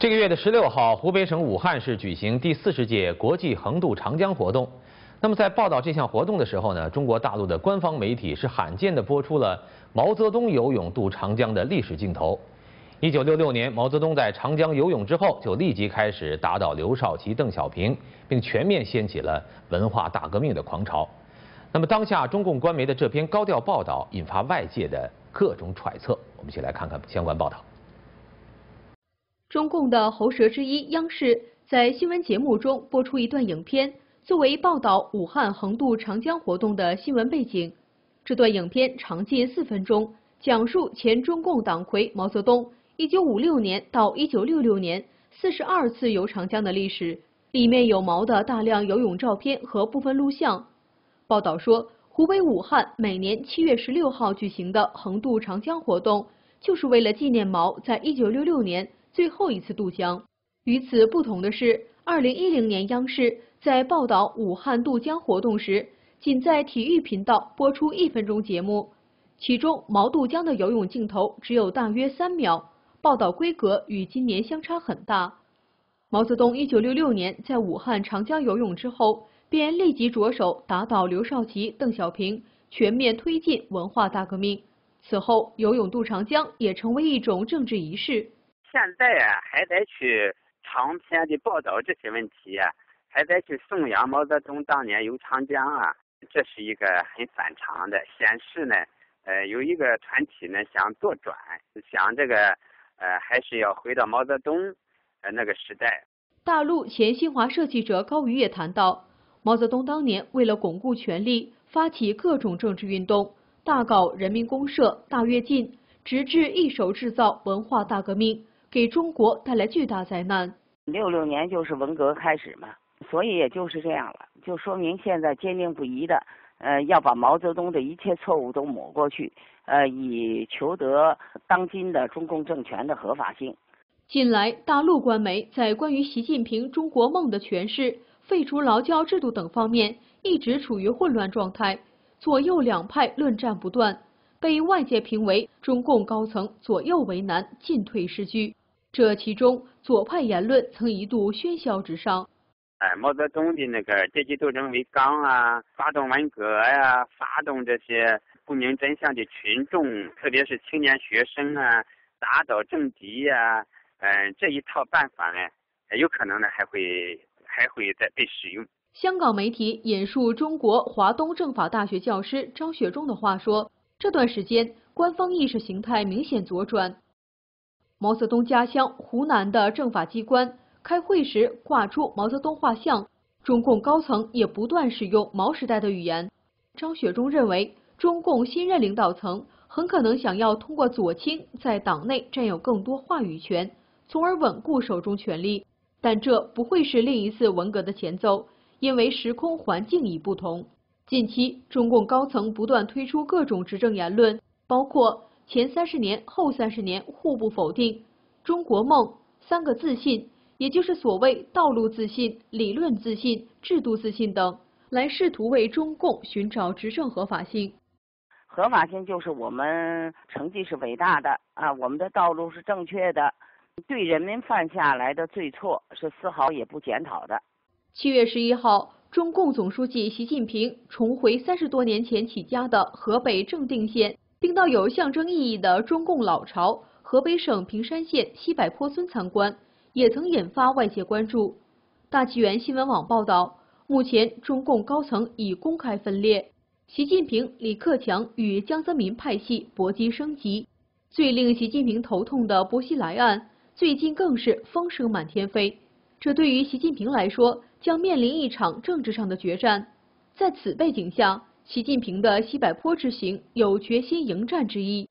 这个月的十六号，湖北省武汉市举行第四十届国际横渡长江活动。那么在报道这项活动的时候呢，中国大陆的官方媒体是罕见的播出了毛泽东游泳渡长江的历史镜头。一九六六年，毛泽东在长江游泳之后，就立即开始打倒刘少奇、邓小平，并全面掀起了文化大革命的狂潮。那么当下中共官媒的这篇高调报道，引发外界的各种揣测。我们一起来看看相关报道。中共的喉舌之一央视在新闻节目中播出一段影片，作为报道武汉横渡长江活动的新闻背景。这段影片长近四分钟，讲述前中共党魁毛泽东一九五六年到一九六六年四十二次游长江的历史，里面有毛的大量游泳照片和部分录像。报道说，湖北武汉每年七月十六号举行的横渡长江活动，就是为了纪念毛在一九六六年。最后一次渡江。与此不同的是，二零一零年央视在报道武汉渡江活动时，仅在体育频道播出一分钟节目，其中毛渡江的游泳镜头只有大约三秒，报道规格与今年相差很大。毛泽东一九六六年在武汉长江游泳之后，便立即着手打倒刘少奇、邓小平，全面推进文化大革命。此后，游泳渡长江也成为一种政治仪式。现在啊，还得去长篇的报道这些问题啊，还得去颂扬毛泽东当年游长江啊，这是一个很反常的显示呢。呃，有一个团体呢想左转，想这个呃还是要回到毛泽东呃那个时代。大陆前新华社记者高瑜也谈到，毛泽东当年为了巩固权力，发起各种政治运动，大搞人民公社、大跃进，直至一手制造文化大革命。给中国带来巨大灾难。六六年就是文革开始嘛，所以也就是这样了，就说明现在坚定不移的，呃，要把毛泽东的一切错误都抹过去，呃，以求得当今的中共政权的合法性。近来，大陆官媒在关于习近平中国梦的诠释、废除劳教制度等方面，一直处于混乱状态，左右两派论战不断，被外界评为中共高层左右为难、进退失据。这其中，左派言论曾一度喧嚣直上。哎，毛泽东的那个阶级斗争为纲啊，发动文革呀，发动这些不明真相的群众，特别是青年学生啊，打倒政敌呀，嗯，这一套办法呢，有可能呢还会还会再被使用。香港媒体引述中国华东政法大学教师张雪忠的话说：“这段时间，官方意识形态明显左转。”毛泽东家乡湖南的政法机关开会时挂出毛泽东画像，中共高层也不断使用毛时代的语言。张雪忠认为，中共新任领导层很可能想要通过左倾在党内占有更多话语权，从而稳固手中权力。但这不会是另一次文革的前奏，因为时空环境已不同。近期，中共高层不断推出各种执政言论，包括。前三十年、后三十年互不否定，中国梦三个自信，也就是所谓道路自信、理论自信、制度自信等，来试图为中共寻找执政合法性。合法性就是我们成绩是伟大的啊，我们的道路是正确的，对人民犯下来的罪错是丝毫也不检讨的。七月十一号，中共总书记习近平重回三十多年前起家的河北正定县。并到有象征意义的中共老巢河北省平山县西柏坡村参观，也曾引发外界关注。大纪元新闻网报道，目前中共高层已公开分裂，习近平、李克强与江泽民派系搏击升级。最令习近平头痛的薄熙来案，最近更是风声满天飞。这对于习近平来说，将面临一场政治上的决战。在此背景下，习近平的西柏坡之行有决心迎战之意。